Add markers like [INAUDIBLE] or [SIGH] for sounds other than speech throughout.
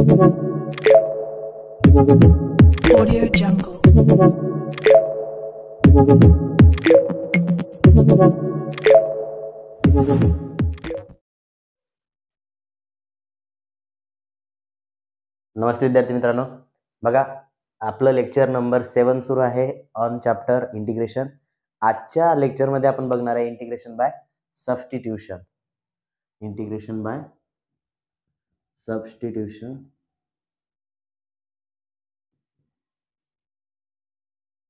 Audio Jungle. नमस्ते विद्यार्थी मित्रांनो. बघा आपलं लेक्चर नंबर सेवन सुरू आहे ऑन चॅप्टर इंटिग्रेशन आजच्या लेक्चरमध्ये आपण बघणार आहे integration by substitution integration by substitution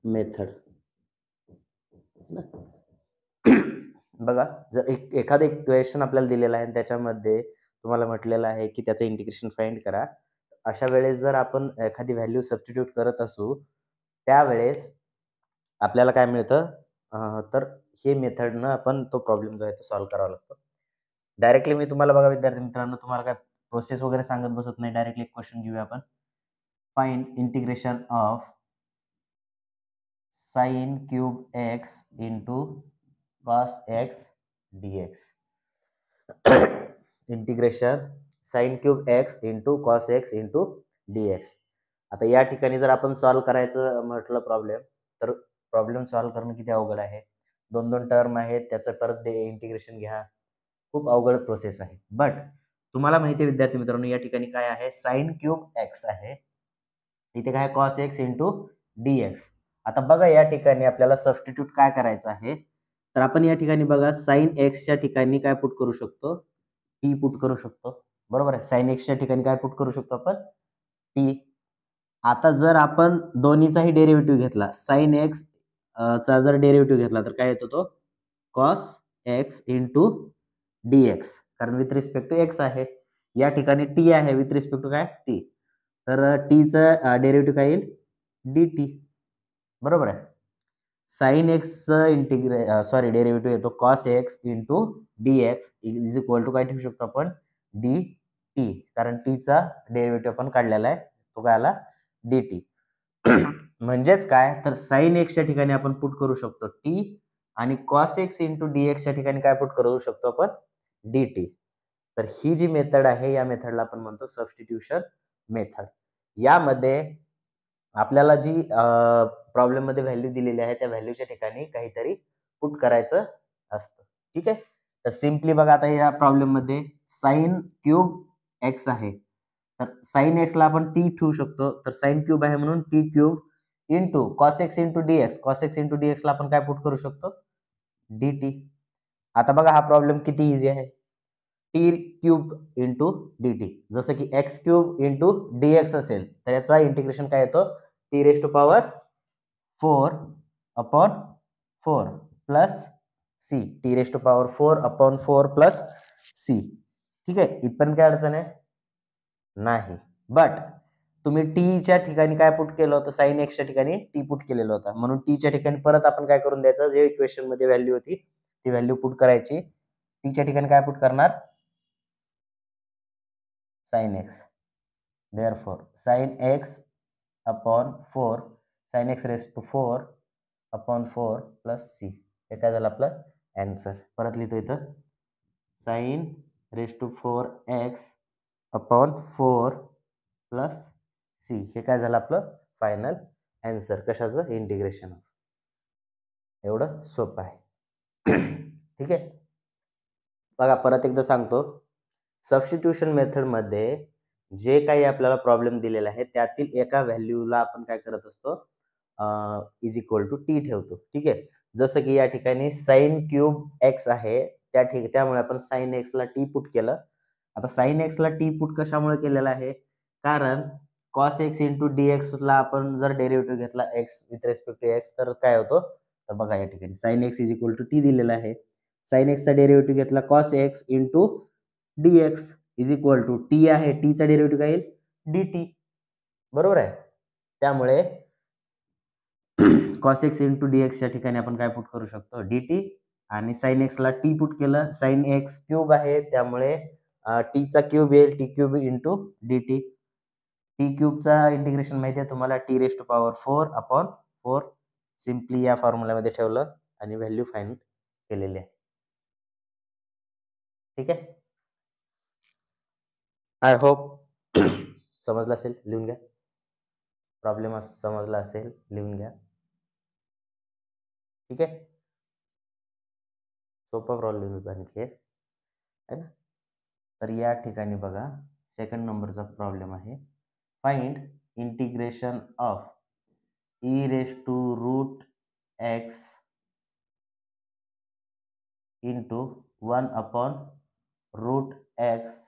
method [COUGHS] बघा जर एक एखादं इक्वेशन आपल्याला दिलेलं आहे आणि त्याच्यामध्ये तुम्हाला म्हटलेलं आहे की त्याचं इंटिग्रेशन फाइंड करा. अशा वेळेस जर आपण एखादी व्हॅल्यू सबस्टिट्यूट करत असू त्यावेळेस आपल्याला काय मिळतं? तर हे मेथडनं आपण तो प्रॉब्लेम जो आहे तो सॉल्व्ह करावा लागतो. डायरेक्टली मी तुम्हाला बघा विद्यार्थी मित्रांनो तुम्हाला काय प्रोसेस वगैरे सांगत बसत नाही. डायरेक्टली एक क्वेश्चन घेऊया आपण. Find integration of sine cube x into cos x d x integration sine cube x into cos x into d x आता या ठिकाणी जर आपण सॉल्व्ह करायचं म्हटलं प्रॉब्लेम तर प्रॉब्लेम सॉल्व्ह करणं किती अवघड आहे? दोन दोन टर्म आहेत त्याचं परत डे इंटिग्रेशन घ्या. खूप अवघड प्रोसेस आहे. बट तुम्हाला माहिती आहे विद्यार्थी मित्रांनो या ठिकाणी काय आहे? साइन क्यूब एक्स आहे. इथे काय cos x into d x आता बघा या ठिकाणी आपल्याला सबस्टिट्यूट काय करायचं आहे? तर आपण या ठिकाणी बघा साइन एक्सच्या ठिकाणी काय पुट करू शकतो? टी पुट करू शकतो. बरोबर आहे? साइन एक्सच्या ठिकाणी काय पुट करू शकतो आपण? टी आता जर आपण दोन्हीचाही डेरिव्हेटिव्ह घेतला साइन एक्स चा जर डेरिव्हेटिव्ह घेतला तर काय येतो तो? Cos x into d x कारण विथ रिस्पेक्ट टू एक्स आहे. या ठिकाणी टी आहे विथ रिस्पेक्ट टू काय? टी तर टीचं डेरिव्हेटिव्ह काय येईल? डी टी बरोबर आहे? साइन एक्सचं इंटिग्रे सॉरी डेरिव्हेटिव्ह येतो cos x into d x is equal to काय ठेवू शकतो आपण? डी टी कारण टीचा डेरिव्हेटिव्ह आपण काढलेला आहे तो काय आला? डी टी [CLEARS THROAT] म्हणजेच काय? तर साइन एक्सच्या ठिकाणी आपण पुट करू शकतो टी आणि कॉस एक्स इंटू डी एक्सच्या ठिकाणी काय पुट करू शकतो आपण? डी टी तर ही जी मेथड आहे या मेथडला आपण म्हणतो सबस्टिट्यूशन मेथड यामध्ये आपल्याला जी प्रॉब्लेममध्ये व्हॅल्यू दिलेली आहे त्या व्हॅल्यूच्या ठिकाणी काहीतरी पुट करायचं असतं. ठीक आहे? तर सिम्पली बघा आता या प्रॉब्लेममध्ये साइन क्यूब एक्स आहे. तर साइन एक्सला आपण टी ठेवू शकतो. तर साइन क्यूब आहे म्हणून t cube into cos x into d x cos x into d एक्सला आपण काय पुट करू शकतो? डी टी आता बघा हा प्रॉब्लेम किती इझी आहे. T cube into d t. जसं की x cube into d x असेल तर याचा इंटिग्रेशन काय येतो? T raise to power four upon four plus c. T raise to power four upon four plus c. ठीक आहे? इथपर्यंत काय अडचण आहे? नाही. बट तुम्ही टीच्या ठिकाणी काय पुट केलं होतं? साईन एक्सच्या ठिकाणी टी पुट केलेलं होतं. म्हणून टीच्या ठिकाणी परत आपण काय करून द्यायचं? जे इक्वेशनमध्ये व्हॅल्यू होती ती व्हॅल्यू पुट करायची. टीच्या ठिकाणी काय पुट करणार? Sin x therefore x x upon four x x raise to four upon four plus c हे काय झालं आपलं? अँसर परत लिहितो इथं. Sine raise to four x upon four plus c हे काय झालं आपलं? फायनल अँसर कशाचं? इंटिग्रेशन ऑफ एवढं सोपं आहे. [CLEARS THROAT] ठीक आहे? बघा परत एकदा सांगतो. सबस्टिट्यूशन मेथडमध्ये जे काही आपल्याला प्रॉब्लेम दिलेला आहे त्यातील एका व्हॅल्यूला आपण काय करत असतो? इज इक्वल टू टी ठेवतो. ठीक आहे? जसं की या ठिकाणी साइन क्यूब एक्स आहे त्या ठीक त्यामुळे आपण साइन एक्सला टी पुट केलं. आता साइन एक्सला टी पुट कशामुळे केलेलं आहे? कारण कॉस एक्स इंटू डी एक्सला आपण जर डेरिव्हेटिव्ह घेतला x with respect to x तर काय होतो? तर बघा या ठिकाणी. Sine x is equal to t दिलेला आहे. साइन एक्सचा डेरिव्हेटिव्ह घेतला cos x into d x is equal to t आहे टीचा डेरिव्हेटिव्ह काय येईल? डी टी बरोबर आहे? त्यामुळे कॉस एक्स इंटू डी एक्सच्या ठिकाणी आपण काय पुट करू शकतो? डी टी आणि साइन एक्सला टी पुट केलं साइन एक्स क्यूब आहे त्यामुळे टीचा क्यूब येईल t cube into d t t क्यूबचा integration माहिती आहे तुम्हाला? T raise to power four upon four simply या फॉर्म्युल्यामध्ये ठेवलं आणि व्हॅल्यू फाईन केलेली आहे. ठीक आहे? आय होप [CLEARS THROAT] समजलं असेल लिहून घ्या प्रॉब्लेम समजला असेल लिहून घ्या ठीक आहे सोपा प्रॉब्लेम होता आणखी आहे ना? तर या ठिकाणी बघा सेकंड नंबरचा प्रॉब्लेम आहे find integration of e raise to root x into one upon root x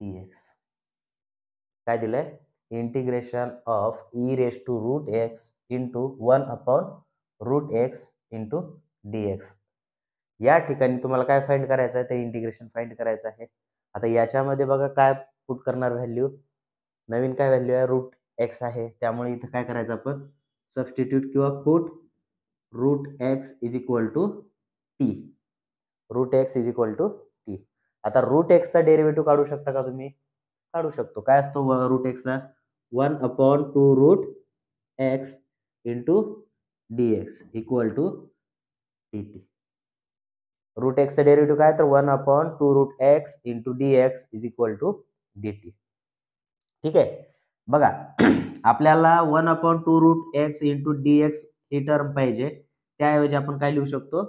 d x काय दिलंय? Integration of e raise to root x into one upon root x into d x या ठिकाणी तुम्हाला काय find करायचं आहे? ते integration find करायचं आहे. आता याच्यामध्ये बघा काय पुट करणार व्हॅल्यू नवीन काय व्हॅल्यू आहे? रूट एक्स आहे. त्यामुळे इथं काय करायचं आपण? सबस्टिट्यूट किंवा put root x is equal to t root x is equal to आता रूट एक्सचा डेरिव्हेटिव्ह काढू शकता का तुम्ही? काढू शकतो. काय असतो रूट एक्सचा one upon two root x into d x equal to d t root एक्सचा डेरिव्हेटिव्ह काय? तर one upon two root x into d x is equal to d t ठीक आहे? बघा [CLEARS THROAT] आपल्याला one upon two root x into d x ही term पाहिजे. त्याऐवजी आपण काय लिहू शकतो?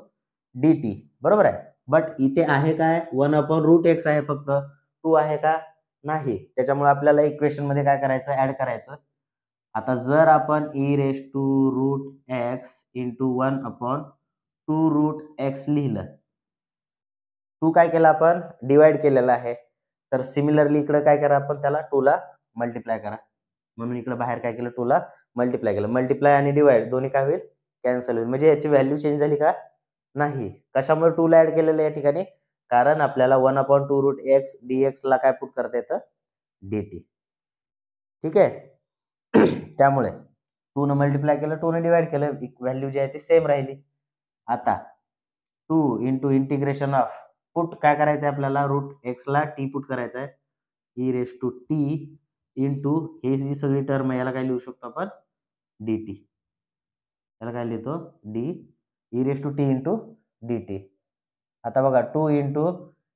डी टी बरोबर आहे? बट इथे आहे काय? वन अपॉन रूट एक्स आहे फक्त. टू आहे का? नाही. त्याच्यामुळे आपल्याला इक्वेशनमध्ये काय करायचं? ऍड करायचं. आता जर आपण e raise to root x into one upon two root x लिहिलं. टू काय केलं आपण? डिवाइड केलेलं आहे. तर सिमिलरली इकडे काय करा आपण त्याला? टूला मल्टिप्लाय करा. म्हणून इकडे बाहेर काय केलं? टूला मल्टिप्लाय केलं. मल्टिप्लाय आणि डिवाइड दोन्ही काय होईल? कॅन्सल होईल. म्हणजे याची व्हॅल्यू चेंज झाली का? नाही. कशामुळे टू ला ऍड केलेलं या ठिकाणी? कारण आपल्याला one upon two root x d x ला काय पुट करता येतं? डी टी ठीक आहे? [CLEARS THROAT] त्यामुळे टू न मल्टिप्लाय केलं टू ने डिवाइड केलं व्हॅल्यू जी आहे ती सेम राहिली. आता two into integration of put काय करायचं आहे आपल्याला? रूट एक्सला टी पुट करायचं आहे e raise to t into हे जी सगळी टर्म आहे याला काय लिहू शकतो आपण? डी टी याला काय लिहितो? D e raise to t into d t आता बघा two into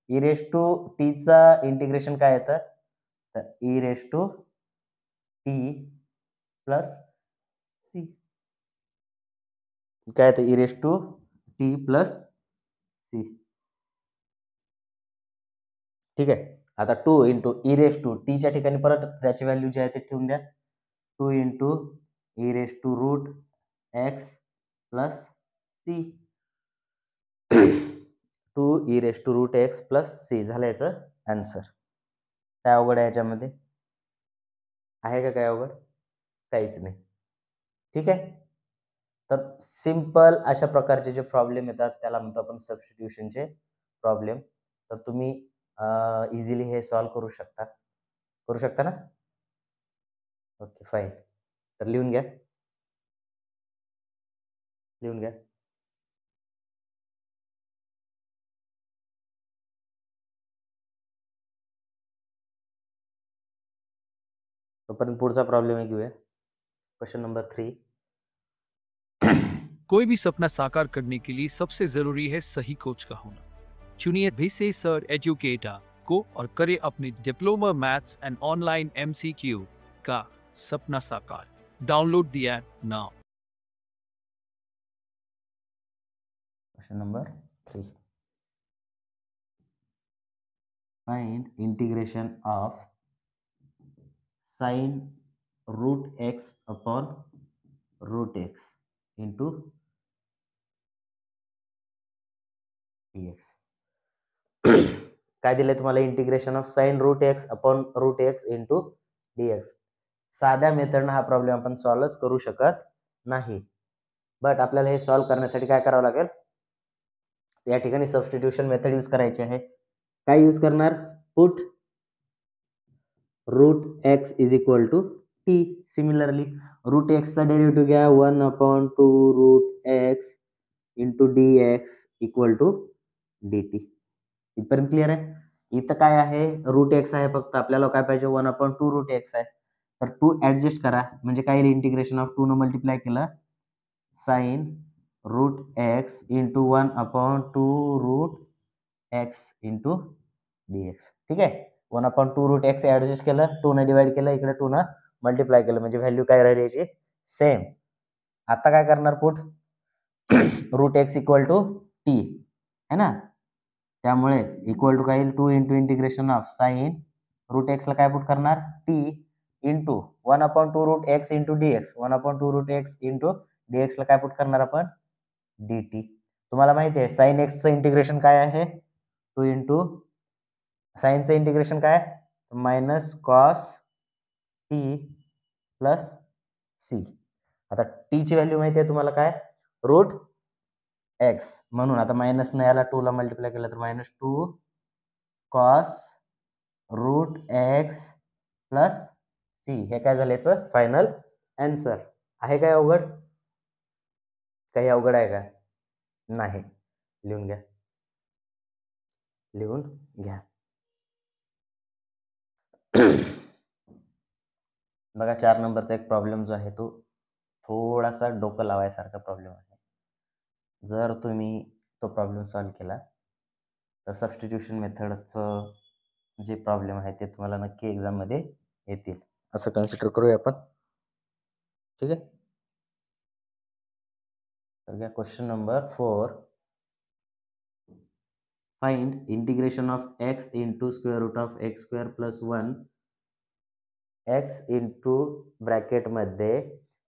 e raise to टीचा इंटिग्रेशन काय येतं? तर e raise to t plus c काय येतं? E raise to t plus c ठीक आहे? आता two into e raise to टीच्या ठिकाणी परत त्याची व्हॅल्यू जी आहे ते ठेवून द्या. Two into e raise to root x plus c. [CLEARS THROAT] Two e raise to root x plus c झालं याचं आन्सर. काय अवघड आहे याच्यामध्ये? आहे का काय अवघड? काहीच नाही. ठीक आहे? तर सिंपल अशा प्रकारचे जे प्रॉब्लेम येतात त्याला म्हणतो आपण सबस्टिट्यूशनचे प्रॉब्लेम. तर तुम्ही इझिली हे सॉल्व करू शकता. करू शकता ना? ओके फाईन तर लिहून घ्या. लिहून घ्या. तोपर्यंत पुढचा प्रॉब्लेम आहे घेऊया क्वेश्चन नंबर थ्री कोई भी सपना साकार करने के लिए सबसे ज़रूरी है सही कोच का होना। चुनिए भिसे सर एजुकेटर को और करे अपने diploma maths and online MCQ का सपना साकार। Download the app now. Question number three find integration of sine root x upon root x into x काय दिलंय तुम्हाला integration of sine root x upon root x into d x साध्या मेथडनं हा problem आपण सॉल्वच करू शकत नाही. बट आपल्याला हे सॉल्व करण्यासाठी काय करावं लागेल? या ठिकाणी सबस्टिट्यूशन मेथड यूज करायची आहे. काय यूज करणार? Put root x is equal to t similarly root एक्सचा डेरिव्हेटिव्ह घ्या. One upon two root x into d x equal to d t इथपर्यंत क्लिअर आहे? इथं काय आहे? रूट एक्स आहे फक्त. आपल्याला काय पाहिजे? One upon two root x आहे. तर टू ॲडजस्ट करा. म्हणजे काय इंटिग्रेशन ऑफ टू न मल्टिप्लाय केलं. Sine root x into one upon two root x into d x ठीक आहे? One upon two root x adjust केलं टू न डिवाइड केलं इकडे टू न मल्टिप्लाय केलं म्हणजे व्हॅल्यू काय राहिली याची? सेम. आता काय करणार put [CLEARS THROAT] root x equal to t है ना? त्यामुळे इक्वल टू काय येईल? Two into integration of sine. Root एक्सला काय पुट करणार? T into one upon two root x into d x one upon two root x into d एक्सला काय put करणार आपण? डी टी तुम्हाला माहिती आहे साईन एक्सचं इंटिग्रेशन काय आहे? टू इंटू साईनचं इंटिग्रेशन काय? Minus cos t plus c. आता टीची व्हॅल्यू माहिती आहे तुम्हाला काय? Root x. म्हणून आता मायनस न याला टूला मल्टिप्लाय केलं तर minus two cos root x plus c. हे काय झालं याचं? फायनल अँसर आहे काय अवघड? काही अवघड आहे का? नाही. लिहून घ्या. लिहून घ्या. [CLEARS THROAT] बघा चार नंबरचा एक प्रॉब्लेम जो आहे तो थोडासा डोकं लावायसारखा प्रॉब्लेम आहे. जर तुम्ही तो प्रॉब्लेम सॉल्व केला तर सबस्टिट्यूशन मेथडचं जे प्रॉब्लेम आहे ते तुम्हाला नक्की एक्झाममध्ये येतील. असं कन्सिडर करूया आपण. ठीक आहे? तर घ्या question number four find integration of x into square root of x square plus one x into ब्रॅकेटमध्ये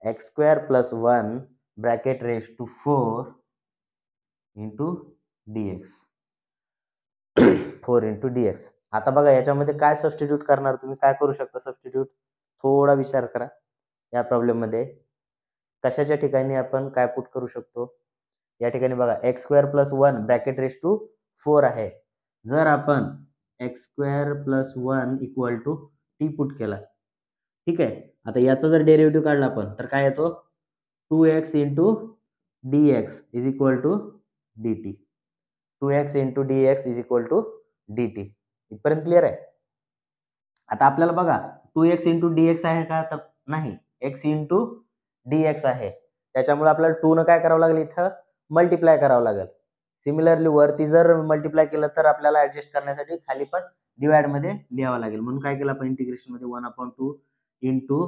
x square plus one bracket raise to four into d x four into d x आता बघा याच्यामध्ये काय substitute करणार? तुम्ही काय करू शकता substitute थोडा विचार करा. या प्रॉब्लेममध्ये कशाच्या ठिकाणी आपण काय पुट करू शकतो? या ठिकाणी बघा x square plus one bracket raise to four आहे. जर आपण x square plus one equal to t put केला. ठीक आहे? आता याचा जर डेरिव्हेटिव्ह काढला आपण तर काय येतो? Two x into d x is equal to d t. Two x into d x is equal to d t. इथपर्यंत क्लिअर आहे? आता आपल्याला बघा two x into d x आहे का? तर नाही. एक्स इंटू डी एक्स आहे. त्याच्यामुळे आपल्याला टू न काय करावं लागेल इथं? मल्टिप्लाय करावं लागेल. सिमिलरली वरती जर मल्टिप्लाय केलं तर आपल्याला ऍडजस्ट करण्यासाठी खाली पण डिवाइडमध्ये लिहावं लागेल. म्हणून काय केलं आपण इंटिग्रेशनमध्ये one upon two into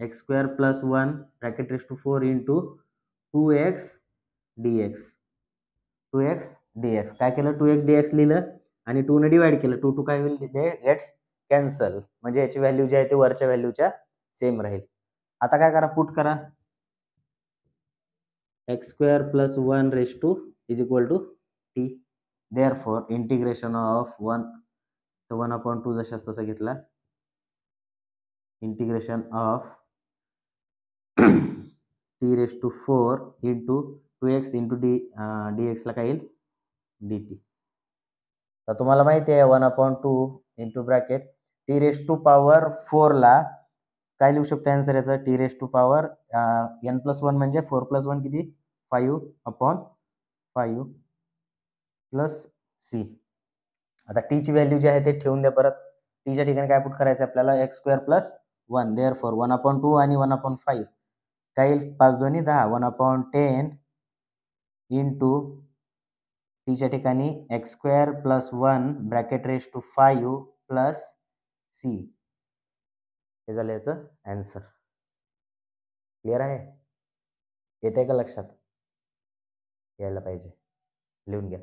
x square plus one bracket raise to four into two x d x two x d x काय केलं? टू एक्स डी एक्स लिहिलं आणि टू ने डिवाइड केलं. टू टू काय होईल? गेट्स कॅन्सल म्हणजे याची व्हॅल्यू जी आहे ते वरच्या व्हॅल्यूच्या सेम राहील. आता काय करा? पुट करा. X square plus one raise to is equal to t therefore integration of one तर वन अपॉन टू जशाच तसा घेतला. Integration of t raise to four into two x into d d एक्सला काय येईल? डी टी तर तुम्हाला माहिती आहे one upon two into bracket t raise to power फोरला काय लिहू शकतो? आन्सर याचा t raise to power n plus one म्हणजे फोर प्लस वन किती? Five upon five plus c आता टीची व्हॅल्यू जी आहे ते ठेवून द्या परत. टीच्या ठिकाणी काय पुट करायचं आपल्याला? X square plus one therefore one upon two आणि वन अपॉन फाईव्ह काय येईल? पाच दोन्ही दहा. One upon ten into टीच्या ठिकाणी x square plus one bracket raise to five plus c हे झालं याचं ॲन्सर क्लिअर आहे? येत आहे का लक्षात? यायला पाहिजे. लिहून घ्या.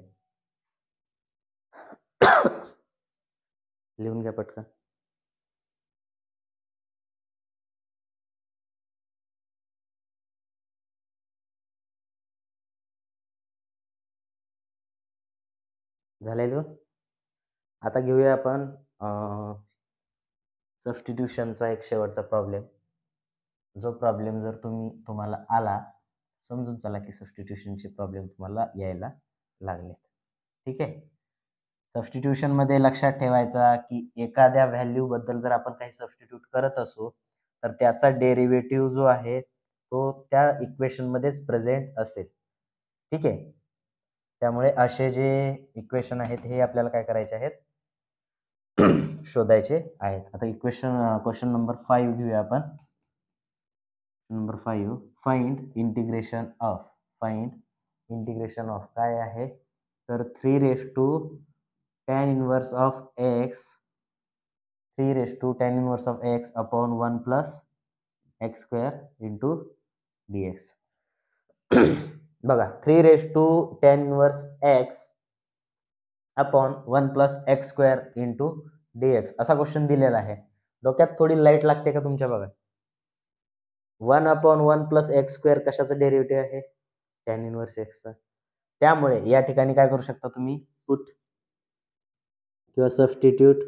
लिहून घ्या पटकन. झालंय लिहून? आता घेऊया आपण सबस्टिट्यूशनचा एक शेवटचा प्रॉब्लेम जो प्रॉब्लेम जर तुम्ही तुम्हाला आला समजून चला की सबस्टिट्यूशनचे प्रॉब्लेम तुम्हाला यायला लागले ठीक आहे? सबस्टिट्यूशनमध्ये लक्षात ठेवायचा की एखाद्या व्हॅल्यूबद्दल जर आपण काही सबस्टिट्यूट करत असू तर त्याचा डेरिव्हेटिव्ह जो आहे तो त्या इक्वेशनमध्येच प्रेझेंट असेल. ठीक आहे? त्यामुळे असे जे इक्वेशन आहेत हे आपल्याला काय करायचे आहेत? शोधायचे आहेत. आता इक्वेशन क्वेश्चन नंबर फाईव्ह घेऊया आपण. Number five find integration of find integration of काय आहे? तर three raise to tan inverse of x three raise to tan inverse of x upon one plus x square into d x बघा three raise to tan inverse x upon one plus x square into d x असा question दिलेला आहे. डोक्यात थोडी light लागते का तुमच्या बघा? One upon one plus x square कशाचं डेरिव्हेटिव्ह आहे? टॅन इनवर्स एक्सचा त्यामुळे या ठिकाणी काय करू शकता तुम्ही? पुट किंवा substitute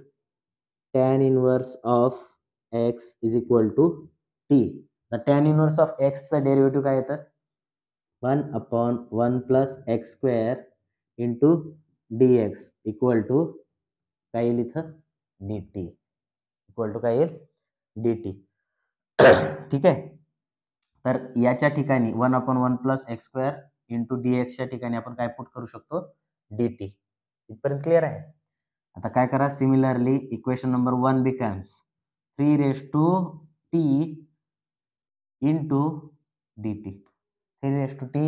tan inverse of x is equal to t तर टॅन इनवर्स ऑफ एक्सचं डेरिव्हेटिव्ह काय येतं? One upon one plus x square into d x equal to काय येईल इथं? डी टी इक्वल टू काय येईल? डी टी [CLEARS THROAT] ठीक आहे? तर याच्या ठिकाणी one upon one plus x square into d एक्सच्या ठिकाणी आपण काय पुट करू शकतो? डी टी इथपर्यंत क्लिअर आहे? आता काय करा? Similarly equation number one becomes three raise to t into d t three raise to t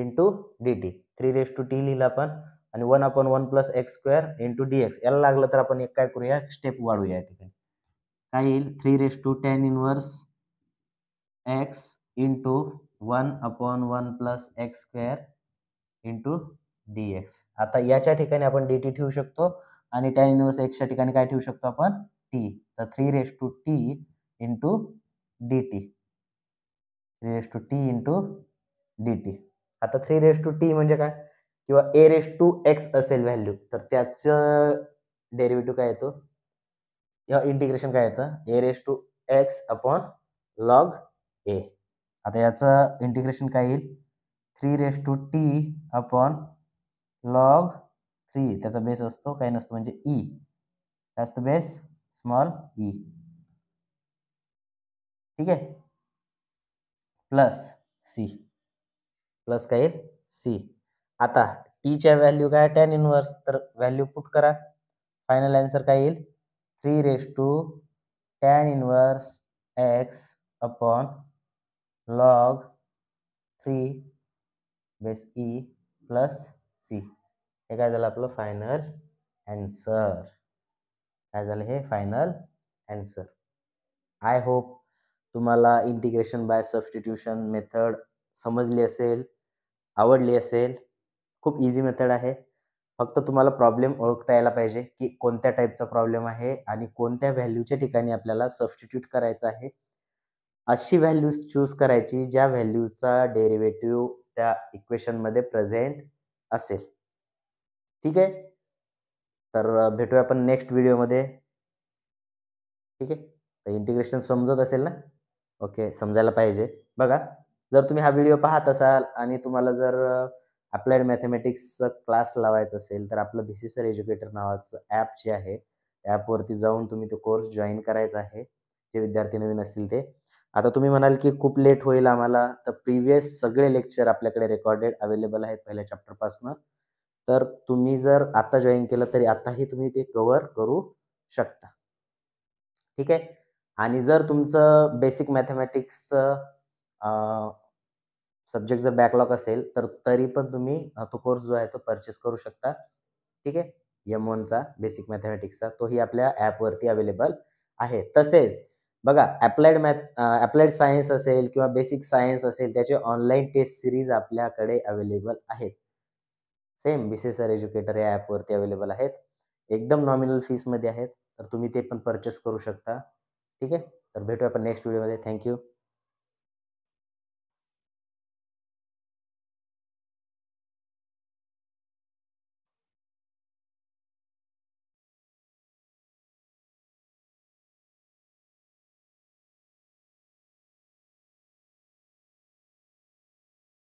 into d t three raise to t लिहिलं आपण. आणि one upon one plus x square into d x. याला लागलं तर आपण एक काय करूया? स्टेप वाढूया या ठिकाणी. काय येईल? Three raise to tan inverse x into one upon one plus x square into d x. आता याच्या ठिकाणी आपण डी टी ठेवू शकतो आणि टेन इनवर्स एक्सच्या ठिकाणी काय ठेवू शकतो आपण? टी. तर three raise to t into d t. Three raise to t into d t. आता थ्री रेस टू टी म्हणजे काय? किंवा ए रेस टू एक्स असेल व्हॅल्यू तर त्याचं डेरिव्हेटिव्ह काय येतो? किंवा इंटिग्रेशन काय येतं? A raise to x upon log a आता याचं इंटिग्रेशन काय येईल? Three raise to t upon log three त्याचा बेस असतो काही नसतो म्हणजे ई काय असतो बेस स्मॉल ई ठीक आहे? प्लस सी प्लस काय येईल? सी आता टीच्या व्हॅल्यू काय? टॅन इनवर्स तर व्हॅल्यू पुट करा. फायनल आन्सर काय येईल? Three raise to tan inverse x upon log three base e plus c हे काय झालं आपलं? फायनल अँसर काय झालं हे? फायनल अँसर आय होप तुम्हाला इंटिग्रेशन बाय सबस्टिट्यूशन मेथड समजली असेल आवडली असेल. खूप इझी मेथड आहे. फक्त तुम्हाला प्रॉब्लेम ओळखता यायला पाहिजे की कोणत्या टाईपचा प्रॉब्लेम आहे आणि कोणत्या व्हॅल्यूच्या ठिकाणी आपल्याला सबस्टिट्यूट करायचं आहे. अशी व्हॅल्यूज चूज करायची ज्या व्हॅल्यूचा डेरिव्हेटिव्ह त्या इक्वेशनमध्ये प्रेझेंट असेल. ठीक आहे? तर भेटूया आपण नेक्स्ट व्हिडिओमध्ये ठीक आहे? तर इंटिग्रेशन समजत असेल ना? ओके समजायला पाहिजे. बघा जर तुम्ही हा व्हिडिओ पाहत असाल आणि तुम्हाला जर अप्लाइड मॅथमॅटिक्सचं क्लास लावायचं असेल तर आपलं बी सी सर एज्युकेटर नावाचं ॲप जे आहे ॲपवरती जाऊन तुम्ही तो कोर्स जॉईन करायचा आहे जे विद्यार्थी नवीन असतील ते. आता तुम्ही म्हणाल की खूप लेट होईल आम्हाला तर प्रिव्हियस सगळे लेक्चर आपल्याकडे रेकॉर्डेड अवेलेबल आहेत पहिल्या चॅप्टरपासनं तर तुम्ही जर आता जॉईन केलं तरी आताही तुम्ही ते कवर करू शकता. ठीक आहे? आणि जर तुमचं बेसिक मॅथमॅटिक्सचं सब्जेक्ट जर बॅकलॉग असेल तर तरी पण तुम्ही तो कोर्स जो आहे तो परचेस करू शकता. ठीक आहे? एम वनचा बेसिक मॅथमॅटिक्सचा तोही आपल्या ॲपवरती अवेलेबल आहे. तसेच बघा ॲप्लाइड मॅथ ॲप्लाइड सायन्स असेल किंवा बेसिक सायन्स असेल त्याचे ऑनलाईन टेस्ट सिरीज आपल्याकडे अवेलेबल आहेत. Same B C sir educator या ॲपवरती अवेलेबल आहेत. एकदम नॉमिनल फीसमध्ये आहेत. तर तुम्ही ते पण परचेस करू शकता. ठीक आहे? तर भेटूया आपण नेक्स्ट व्हिडिओमध्ये थँक्यू